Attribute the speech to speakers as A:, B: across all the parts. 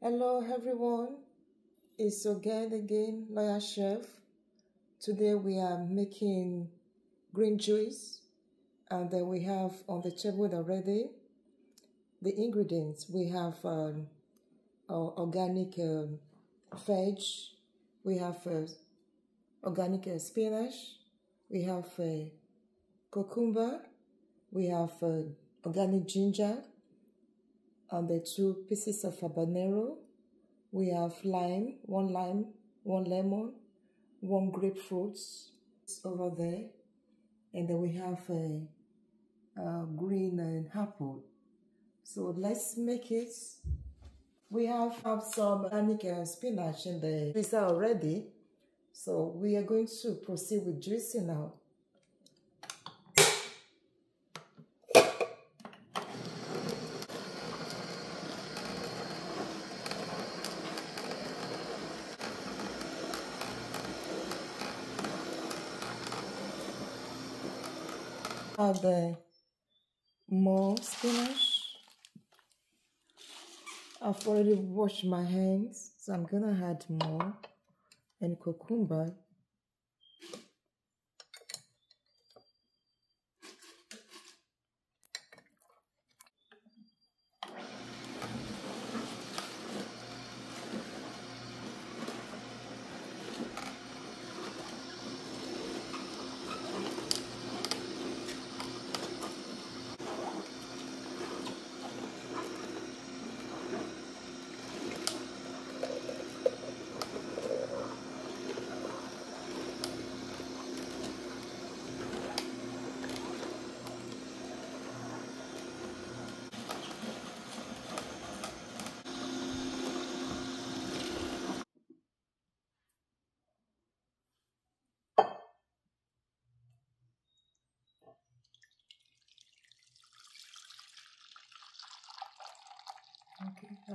A: Hello everyone, it's again again Lawyer Chef. Today we are making green juice and then we have on the table already the ingredients. We have um, organic um, veg, we have uh, organic uh, spinach, we have uh, cucumber, we have uh, organic ginger, and the two pieces of habanero. We have lime, one lime, one lemon, one grapefruit over there. And then we have a, a green and apple. So let's make it. We have, have some organic uh, spinach in the pizza already. So we are going to proceed with juicing now. Add the more spinach. I've already washed my hands, so I'm gonna add more and cucumber.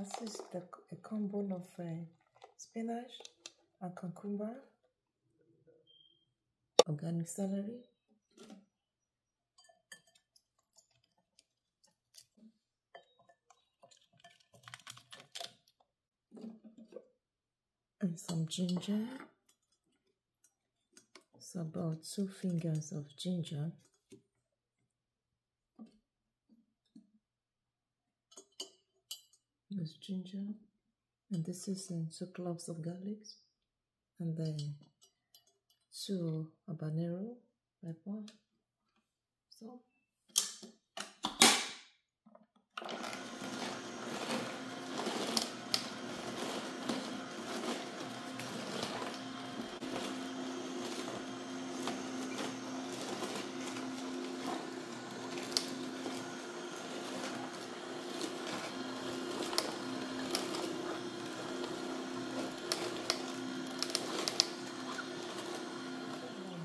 A: This is the a combo of uh, spinach and cucumber, organic celery, and some ginger. It's about two fingers of ginger. This ginger, and this is uh, two cloves of garlic, and then two habanero pepper. So.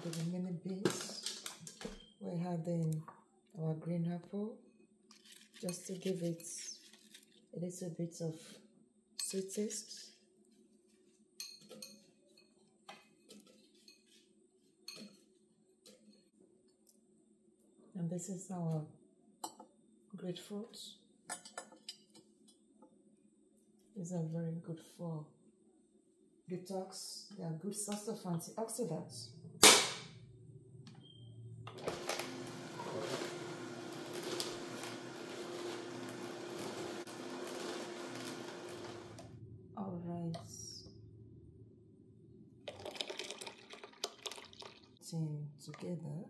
A: the remaining bits we have in our green apple just to give it a little bit of sweet taste. And this is our grapefruit. These are very good for detox. They are good source of antioxidants All right. Together.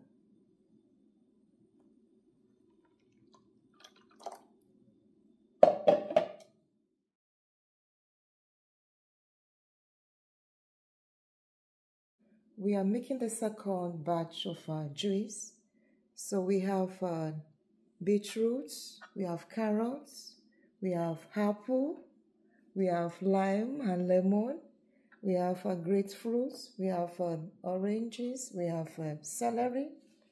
A: We are making the second batch of uh, juice. So we have uh, beetroots, we have carrots, we have apple, we have lime and lemon, we have uh, grapefruit, we have uh, oranges, we have uh, celery.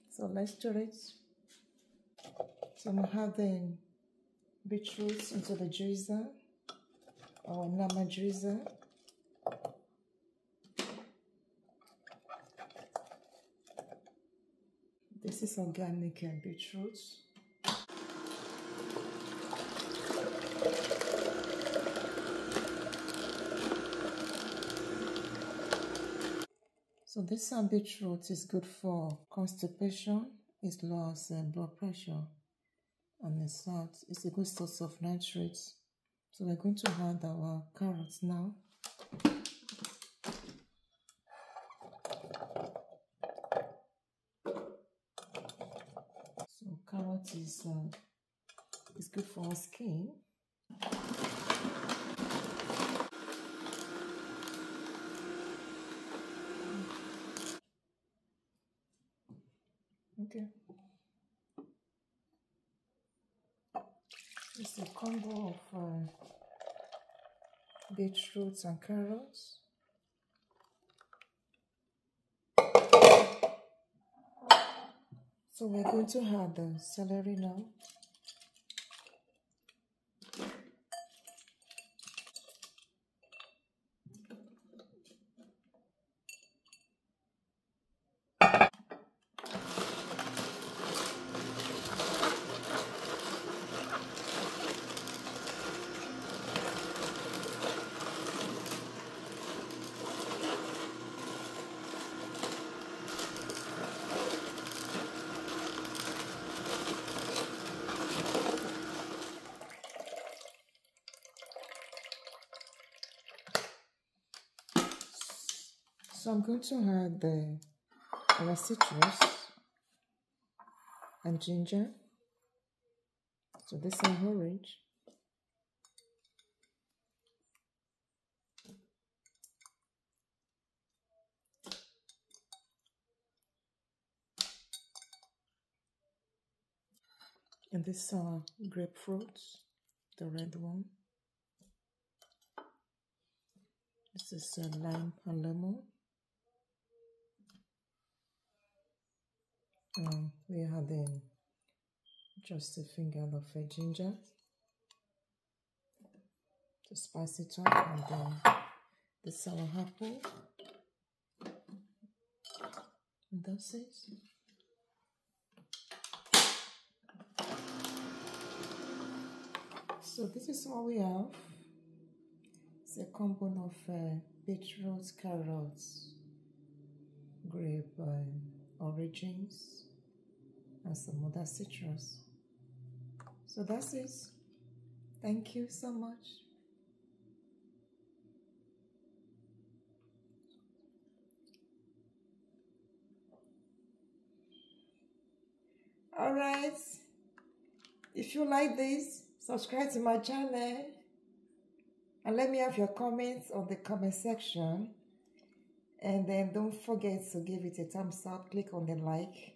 A: So let's do it. So I'm having beetroots into the juicer, our nama juicer. This is organic uh, beetroot. So this beetroot is good for constipation, it lowers uh, blood pressure, and the salt is a good source of nitrates. So we're going to add our carrots now. So carrot is uh, is good for our skin. Okay. It's a combo of uh, beetroots and carrots. So we're going to add the celery now. So I'm going to add the our citrus and ginger. So this is orange. And this are grapefruits, the red one. This is uh, lime and lemon. Um, then just a finger of uh, ginger to spice it up, and then the sour apple, and that's it. So this is what we have. It's a combo of uh, beetroot, carrots, grape, uh, origins, and some other citrus. So that's it. Thank you so much. All right. If you like this, subscribe to my channel and let me have your comments on the comment section. And then don't forget to give it a thumbs up, click on the like.